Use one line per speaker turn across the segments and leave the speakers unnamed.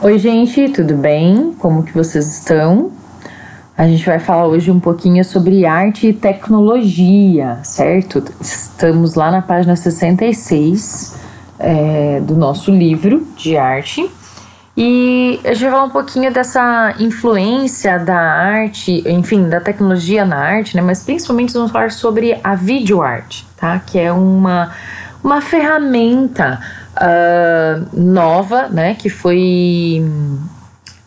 Oi, gente, tudo bem? Como que vocês estão? A gente vai falar hoje um pouquinho sobre arte e tecnologia, certo? Estamos lá na página 66 é, do nosso livro de arte. E a gente vai falar um pouquinho dessa influência da arte, enfim, da tecnologia na arte, né? Mas principalmente vamos falar sobre a videoarte, tá? Que é uma, uma ferramenta uh, nova, né? Que foi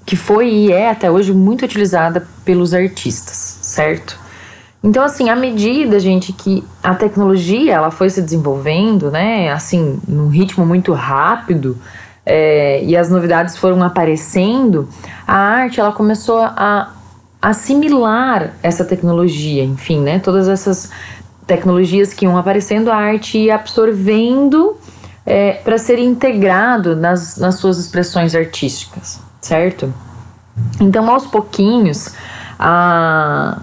que foi e é até hoje muito utilizada pelos artistas, certo? Então, assim, à medida, gente, que a tecnologia ela foi se desenvolvendo, né, assim, num ritmo muito rápido, é, e as novidades foram aparecendo, a arte ela começou a assimilar essa tecnologia, enfim, né? Todas essas tecnologias que iam aparecendo, a arte ia absorvendo é, para ser integrado nas, nas suas expressões artísticas, certo? Então, aos pouquinhos, a,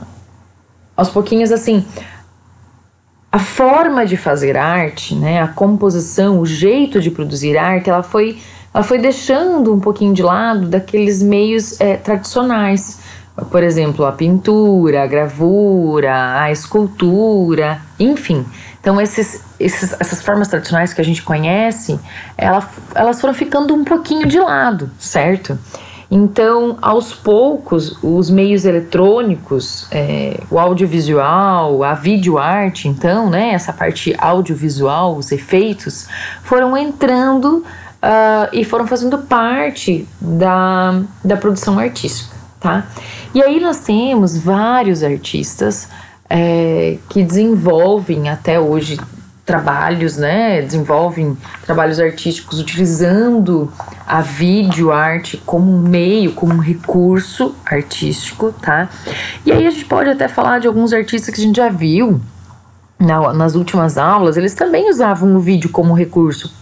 aos pouquinhos, assim, a forma de fazer arte, né, a composição, o jeito de produzir arte, ela foi, ela foi deixando um pouquinho de lado daqueles meios é, tradicionais. Por exemplo, a pintura, a gravura, a escultura, enfim. Então, esses, esses, essas formas tradicionais que a gente conhece, ela, elas foram ficando um pouquinho de lado, certo? Então, aos poucos, os meios eletrônicos, é, o audiovisual, a videoarte, então, né, essa parte audiovisual, os efeitos, foram entrando uh, e foram fazendo parte da, da produção artística, tá? E aí nós temos vários artistas é, que desenvolvem até hoje trabalhos, né? Desenvolvem trabalhos artísticos utilizando a vídeo arte como um meio, como um recurso artístico, tá? E aí a gente pode até falar de alguns artistas que a gente já viu na, nas últimas aulas, eles também usavam o vídeo como recurso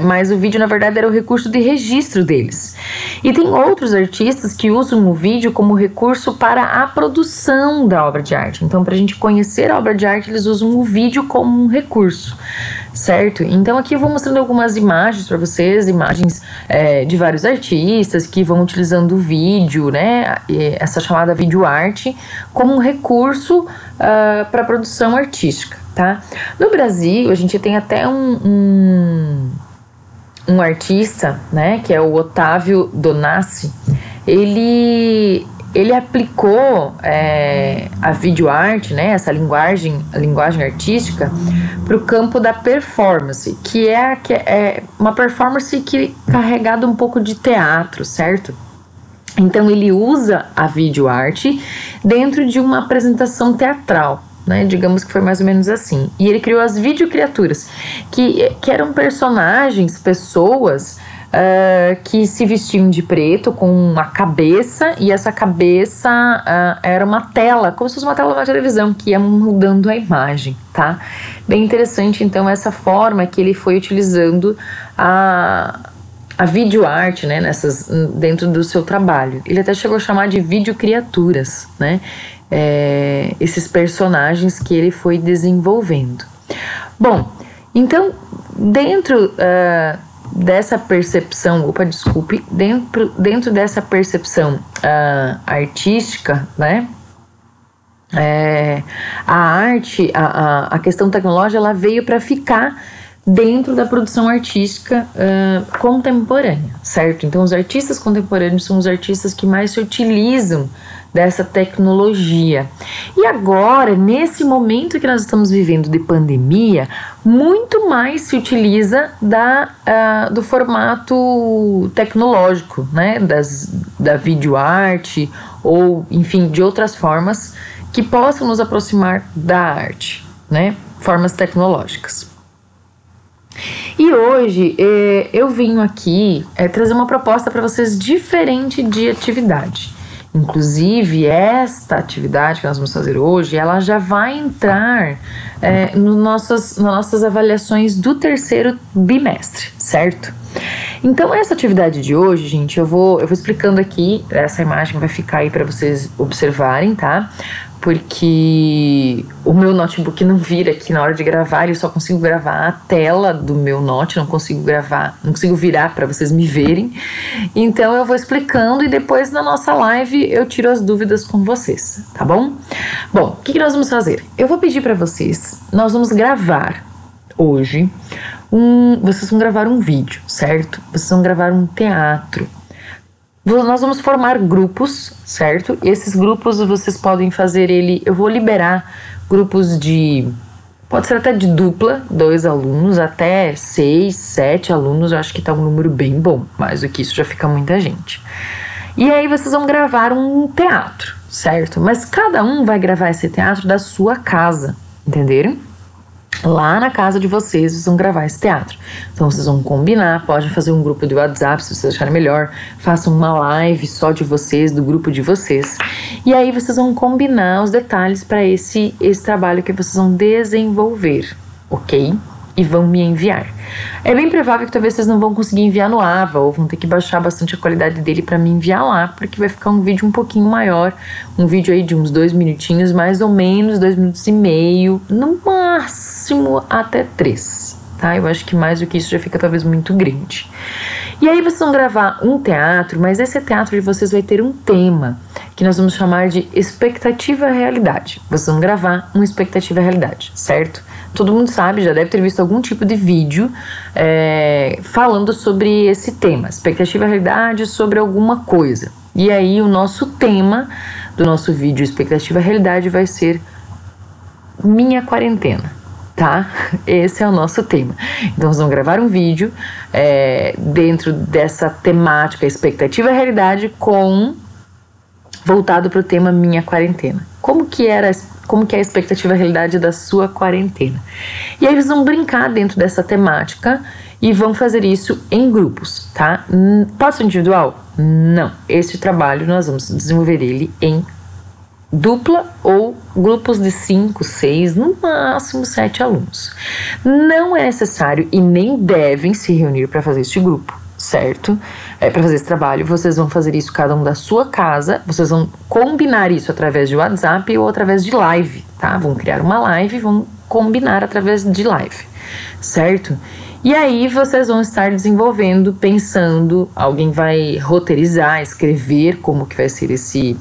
mas o vídeo na verdade era o recurso de registro deles. E tem outros artistas que usam o vídeo como recurso para a produção da obra de arte. Então, para a gente conhecer a obra de arte, eles usam o vídeo como um recurso, certo? Então, aqui eu vou mostrando algumas imagens para vocês, imagens é, de vários artistas que vão utilizando o vídeo, né? Essa chamada vídeo arte como um recurso uh, para a produção artística. Tá? No Brasil, a gente tem até um, um um artista, né, que é o Otávio Donassi, ele ele aplicou é, a videoarte, né, essa linguagem, a linguagem artística, para o campo da performance, que é, que é uma performance que carregada um pouco de teatro, certo? Então ele usa a videoarte dentro de uma apresentação teatral né? Digamos que foi mais ou menos assim. E ele criou as videocriaturas, que, que eram personagens, pessoas uh, que se vestiam de preto com uma cabeça, e essa cabeça uh, era uma tela, como se fosse uma tela da televisão, que ia mudando a imagem, tá? Bem interessante, então, essa forma que ele foi utilizando a a videoarte, né, nessas, dentro do seu trabalho. Ele até chegou a chamar de videocriaturas, né? é, esses personagens que ele foi desenvolvendo. Bom, então, dentro uh, dessa percepção, opa, desculpe, dentro, dentro dessa percepção uh, artística, né? É, a arte, a, a, a questão tecnológica, ela veio para ficar dentro da produção artística uh, contemporânea, certo? Então, os artistas contemporâneos são os artistas que mais se utilizam dessa tecnologia. E agora, nesse momento que nós estamos vivendo de pandemia, muito mais se utiliza da, uh, do formato tecnológico, né? Das, da videoarte ou, enfim, de outras formas que possam nos aproximar da arte, né? Formas tecnológicas. E hoje eh, eu vim aqui eh, trazer uma proposta para vocês diferente de atividade. Inclusive, esta atividade que nós vamos fazer hoje, ela já vai entrar é, no nossas, nas nossas avaliações do terceiro bimestre, certo? Então, essa atividade de hoje, gente, eu vou, eu vou explicando aqui, essa imagem vai ficar aí para vocês observarem, tá? Porque o meu notebook não vira aqui na hora de gravar, eu só consigo gravar a tela do meu note, não consigo gravar, não consigo virar para vocês me verem. Então eu vou explicando e depois na nossa live eu tiro as dúvidas com vocês, tá bom? Bom, o que, que nós vamos fazer? Eu vou pedir para vocês, nós vamos gravar hoje um, vocês vão gravar um vídeo, certo? Vocês vão gravar um teatro nós vamos formar grupos, certo? Esses grupos vocês podem fazer ele. Eu vou liberar grupos de. Pode ser até de dupla, dois alunos, até seis, sete alunos. Eu acho que tá um número bem bom. Mais do que isso já fica muita gente. E aí vocês vão gravar um teatro, certo? Mas cada um vai gravar esse teatro da sua casa, entenderam? Lá na casa de vocês, vocês vão gravar esse teatro. Então vocês vão combinar, podem fazer um grupo de WhatsApp se vocês acharem melhor, façam uma live só de vocês, do grupo de vocês. E aí vocês vão combinar os detalhes para esse esse trabalho que vocês vão desenvolver, OK? E vão me enviar. É bem provável que talvez vocês não vão conseguir enviar no Ava ou vão ter que baixar bastante a qualidade dele para me enviar lá, porque vai ficar um vídeo um pouquinho maior, um vídeo aí de uns dois minutinhos, mais ou menos dois minutos e meio, no máximo até três, tá? Eu acho que mais do que isso já fica talvez muito grande. E aí vocês vão gravar um teatro, mas esse teatro de vocês vai ter um tema que nós vamos chamar de expectativa realidade. Vocês vão gravar uma expectativa realidade, certo? Todo mundo sabe, já deve ter visto algum tipo de vídeo é, falando sobre esse tema, expectativa realidade sobre alguma coisa. E aí o nosso tema do nosso vídeo expectativa realidade vai ser minha quarentena, tá? Esse é o nosso tema. Então nós vamos gravar um vídeo é, dentro dessa temática expectativa realidade com voltado para o tema minha quarentena. Como que era como que é a expectativa a realidade da sua quarentena. E aí eles vão brincar dentro dessa temática e vão fazer isso em grupos, tá? Ser individual? Não. Esse trabalho nós vamos desenvolver ele em dupla ou grupos de cinco, seis, no máximo sete alunos. Não é necessário e nem devem se reunir para fazer este grupo certo? É, para fazer esse trabalho, vocês vão fazer isso cada um da sua casa, vocês vão combinar isso através de WhatsApp ou através de live, tá? Vão criar uma live vão combinar através de live, certo? E aí vocês vão estar desenvolvendo, pensando, alguém vai roteirizar, escrever como que vai ser esse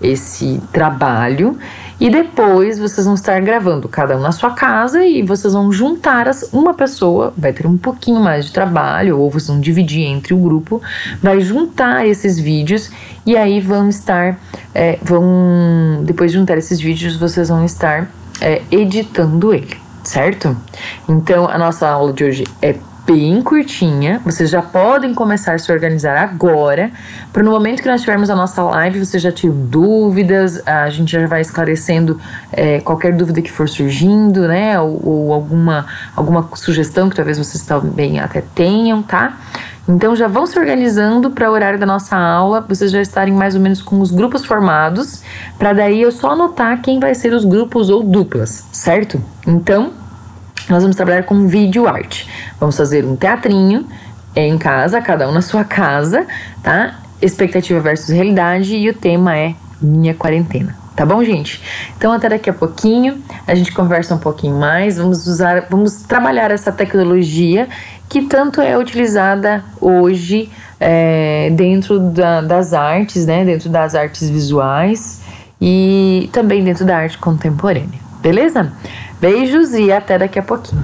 esse trabalho e depois vocês vão estar gravando cada um na sua casa e vocês vão juntar as, uma pessoa, vai ter um pouquinho mais de trabalho, ou vocês vão dividir entre o grupo, vai juntar esses vídeos e aí vão estar, é, vão, depois de juntar esses vídeos, vocês vão estar é, editando ele, certo? Então a nossa aula de hoje é bem curtinha. Vocês já podem começar a se organizar agora, para no momento que nós tivermos a nossa live, vocês já tiram dúvidas, a gente já vai esclarecendo é, qualquer dúvida que for surgindo, né? Ou, ou, alguma, alguma sugestão que talvez vocês também até tenham, tá? Então já vão se organizando para o horário da nossa aula, vocês já estarem mais ou menos com os grupos formados, para daí eu só anotar quem vai ser os grupos ou duplas, certo? Então, nós vamos trabalhar com vídeo arte. Vamos fazer um teatrinho em casa, cada um na sua casa, tá? Expectativa versus realidade e o tema é minha quarentena. Tá bom, gente? Então até daqui a pouquinho a gente conversa um pouquinho mais. Vamos usar, vamos trabalhar essa tecnologia que tanto é utilizada hoje é, dentro da, das artes, né? Dentro das artes visuais e também dentro da arte contemporânea. Beleza? Beijos e até daqui a pouquinho.